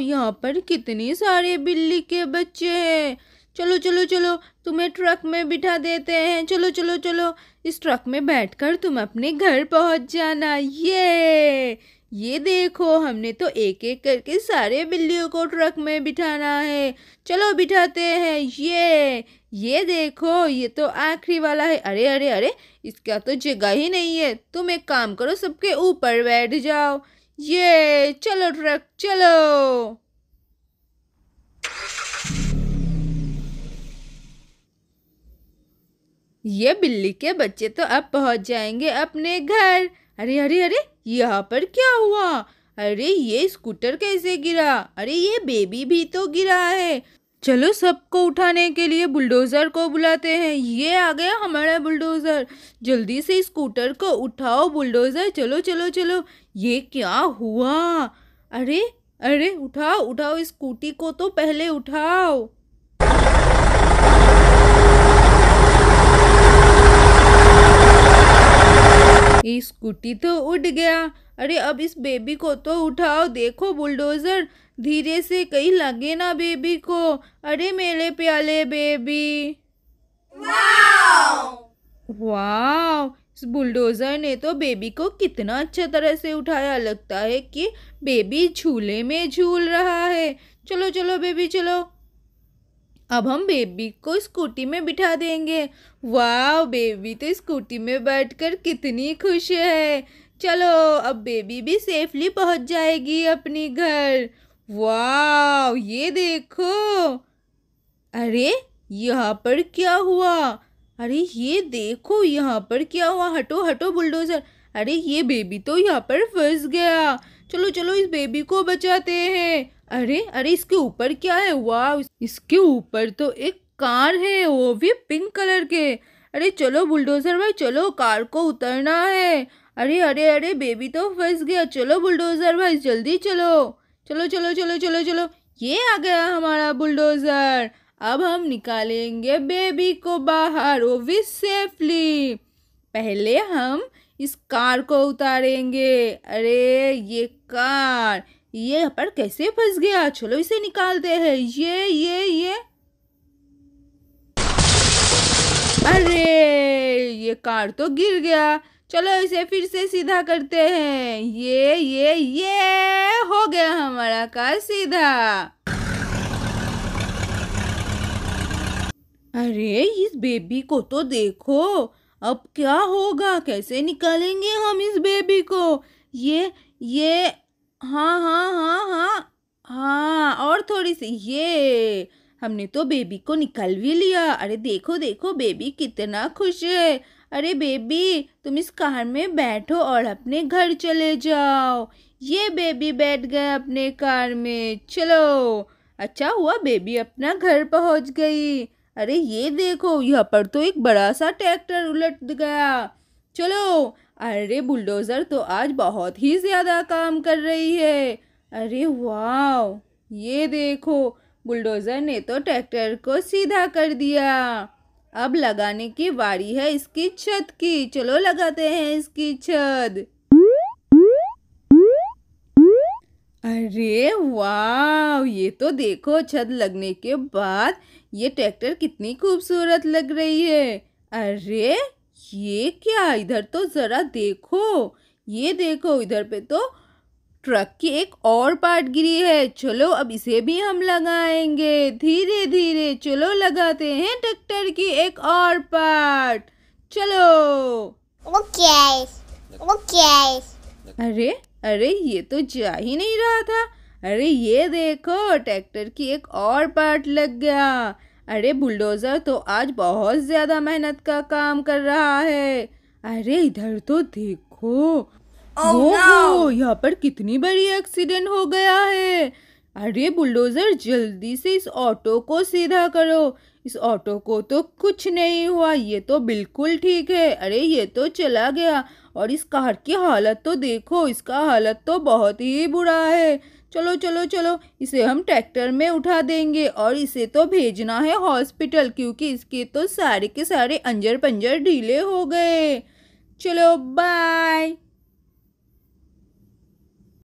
यहाँ पर कितने सारे बिल्ली के बच्चे हैं। चलो चलो चलो, तुम्हें ट्रक में बिठा देते हैं। चलो चलो चलो, इस ट्रक में बैठकर तुम अपने घर पहुँच जाना। ये ये देखो, हमने तो एक एक करके सारे बिल्लियों को ट्रक में बिठाना है। चलो, बिठाते हैं। ये ये देखो, ये तो आखिरी वाला है। अरे अरे अरे, इसका तो जगह ही नहीं है। तुम एक काम करो, सबके ऊपर बैठ जाओ। ये चलो ट्रक चलो ये बिल्ली के बच्चे तो अब पहुँच जाएँगे अपने घर। अरे अरे अरे, यहाँ पर क्या हुआ? अरे, ये स्कूटर कैसे गिरा? अरे, ये बेबी भी तो गिरा है। चलो सबको उठाने के लिए बुलडोज़र को बुलाते हैं। ये आ गया हमारा बुलडोज़र। जल्दी से स्कूटर को उठाओ बुलडोज़र। चलो चलो चलो। ये क्या हुआ? अरे अरे, उठाओ उठाओ। स्कूटी को तो पहले उठाओ ये स्कूटी तो उड़ गया। अरे, अब इस बेबी को तो उठाओ। देखो, बुलडोजर, धीरे से कहीं लगे ना बेबी को। अरे, मेरे प्याले बेबी। वाह इस बुलडोजर ने तो बेबी को कितना अच्छा तरह से उठाया। लगता है कि बेबी झूले में झूल रहा है। चलो चलो, बेबी, चलो। अब हम बेबी को स्कूटी में बिठा देंगे। वाह बेबी तो स्कूटी में बैठकर कितनी खुश है। चलो, अब बेबी भी सेफली पहुँच जाएगी अपनी घर। वाह, ये देखो। अरे, यहाँ पर क्या हुआ? अरे, ये देखो, यहाँ पर क्या हुआ? हटो हटो बुलडोजर अरे, ये बेबी तो यहाँ पर फंस गया। चलो चलो, इस बेबी को बचाते हैं। अरे अरे, इसके ऊपर क्या है? वाह इसके ऊपर तो एक कार है, वो भी पिंक कलर के। अरे, चलो, बुलडोजर भाई, चलो, कार को उतरना है। अरे अरे अरे, बेबी तो फंस गया। चलो, बुलडोजर भाई, जल्दी चलो। चलो चलो चलो चलो चलो। ये आ गया हमारा बुलडोजर। अब हम निकालेंगे बेबी को बाहर वो भी सेफली पहले हम इस कार को उतारेंगे। अरे, ये कार ये यहाँ पर कैसे फंस गया? चलो इसे निकालते हैं। ये ये ये। अरे, ये कार तो गिर गया। चलो इसे फिर से सीधा करते हैं। ये ये ये हो गया हमारा कार सीधा। अरे, इस बेबी को तो देखो। अब क्या होगा? कैसे निकालेंगे हम इस बेबी को? ये ये हाँ हाँ हाँ हाँ। हाँ और थोड़ी सी, ये, हमने तो बेबी को निकल भी लिया। अरे देखो देखो, बेबी कितना खुश है। अरे बेबी, तुम इस कार में बैठो और अपने घर चले जाओ। ये बेबी बैठ गए अपने कार में, चलो। अच्छा हुआ, बेबी अपना घर पहुँच गई। अरे ये देखो, यहाँ पर तो एक बड़ा सा ट्रैक्टर उलट गया। चलो अरे बुलडोज़र तो आज बहुत ही ज़्यादा काम कर रही है। अरे वाह ये देखो, बुलडोज़र ने तो ट्रैक्टर को सीधा कर दिया। अब लगाने की बारी है इसकी छत की। चलो लगाते हैं इसकी छत। अरे वाह ये तो देखो, छत लगने के बाद ये ट्रैक्टर कितनी खूबसूरत लग रही है। अरे ये क्या? इधर तो ज़रा देखो। ये देखो इधर पे तो ट्रक की एक और पार्ट गिरी है। चलो अब इसे भी हम लगाएँगे। धीरे धीरे चलो लगाते हैं ट्रैक्टर की एक और पार्ट। चलो। ओके। ओके। अरे अरे ये तो जा ही नहीं रहा था। अरे ये देखो ट्रैक्टर की एक और पार्ट लग गया। अरे बुलडोज़र तो आज बहुत ज़्यादा मेहनत का काम कर रहा है। अरे इधर तो देखो। Oh, वो no! यहाँ पर कितनी बड़ी एक्सीडेंट हो गया है। अरे बुलडोज़र जल्दी से इस ऑटो को सीधा करो। इस ऑटो को तो कुछ नहीं हुआ ये तो बिल्कुल ठीक है। अरे ये तो चला गया। और इस कार की हालत तो देखो इसका हालत तो बहुत ही बुरा है। चलो चलो चलो, इसे हम ट्रैक्टर में उठा देंगे और इसे तो भेजना है हॉस्पिटल क्योंकि इसके तो सारे के सारे अंजर पंजर ढीले हो गए। चलो, बाय।